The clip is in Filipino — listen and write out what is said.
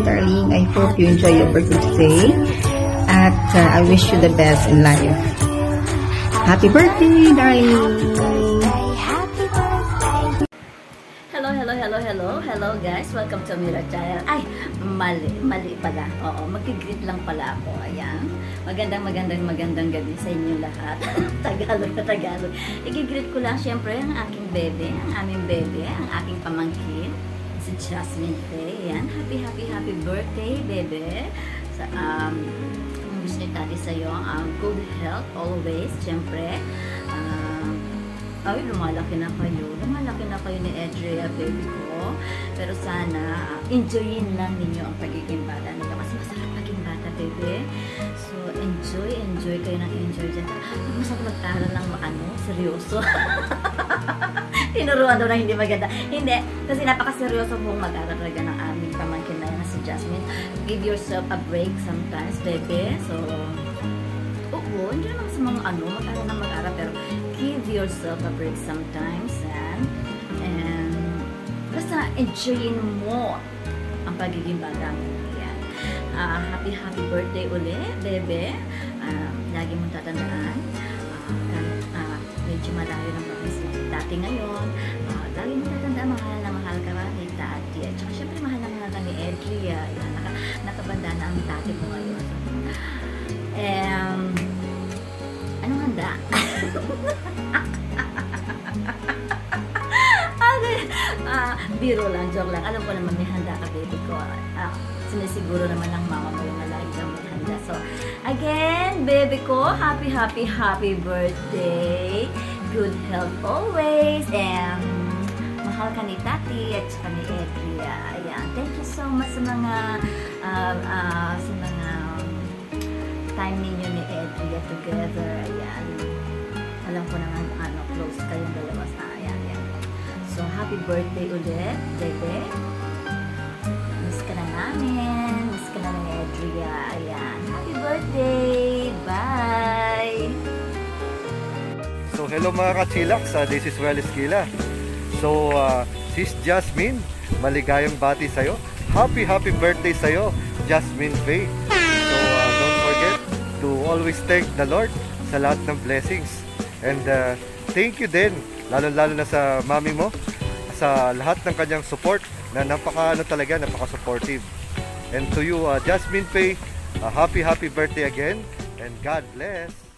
my darling. I hope you enjoy your birthday today. At uh, I wish you the best in life. Happy birthday, darling! Hello, hello, hello, hello. Hello guys. Welcome to Mira Channel. Ay, mali. Mali pala. Oo, magkigreet lang pala ako. Ayan. Magandang, magandang, magandang gabi sa inyo lahat. Tagalog na Tagalog. Igigreet ko lang syempre ang aking bebe, ang aming bebe, ang aking pamangkin, si Jasmine Faye. Ayan. Happy, happy, happy birthday, bebe. Sa, um, ang gusto ni tati sa'yo, um, good health always, syempre. Um, ay, lumalaki na kayo. Lumalaki na kayo ni Edria, baby ko. Pero sana, uh, enjoyin lang ninyo ang pagiging bata ninyo. Kasi masarap maging bata, baby. So, enjoy, enjoy kayo ng enjoy dyan. Masarap mag-aral ng ano, seryoso. Tinuruan daw na hindi maganda. Hindi, kasi napaka-seryoso pong mag-aral talaga ng aming pamangkin na yan, si Jasmine. Give yourself a break sometimes, baby. So, oo, hindi naman sa mga ano, mag-aral na mag-aral, pero give yourself a break sometimes and, and basta enjoyin mo ang pagiging bata mo. Yan. Uh, happy, happy birthday uli, bebe. Uh, lagi mong tatandaan. Uh, uh, medyo malayo ng mo si tati ngayon. Uh, lagi mong tatandaan, mahal na mahal ka ba ni tati. At saka syempre mahal na mahal ka ni Edria. Yan, naka, nakabanda na ang tati mo ngayon. Um, anong handa? ah, biro lang, joke lang. Alam ko naman may handa ka, baby ko. Ah, sinisiguro naman ng mama mo yung lagi kang may handa. So, again, baby ko, happy, happy, happy birthday. Good health always. And mahal ka ni Tati at saka ni Edria. Ayan. Thank you so much sa mga uh, uh, sa mga time ninyo ni Edria together. Ayan. Alam ko naman, ano, close kayong dalawa sa ayan. ayan. So, happy birthday ulit, bebe. Miss ka na namin. Miss ka na ni Edria. Ayan. Hello mga kachilaks, uh, this is Well Esquila. So uh, sis Jasmine, maligayang bati sa'yo. Happy happy birthday sa'yo, Jasmine Faye. So uh, don't forget to always thank the Lord sa lahat ng blessings. And uh, thank you din, lalo-lalo na sa mami mo, sa lahat ng kanyang support na napaka ano talaga, napaka supportive. And to you, uh, Jasmine Faye, uh, happy happy birthday again and God bless.